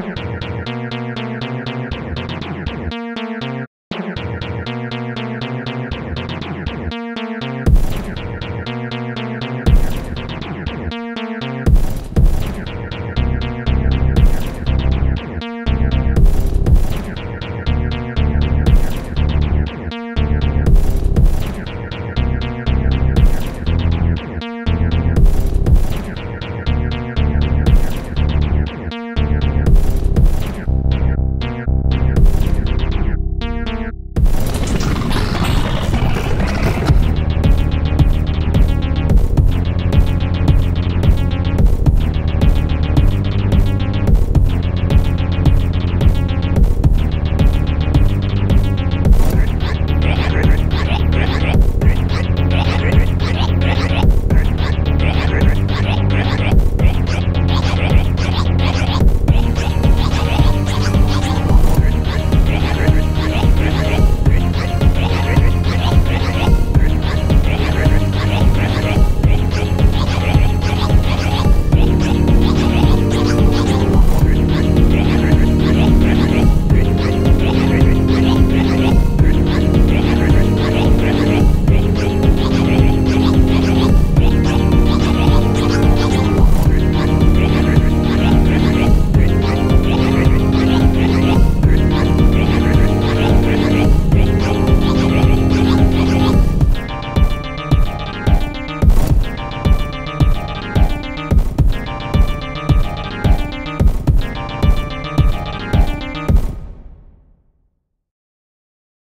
Yeah.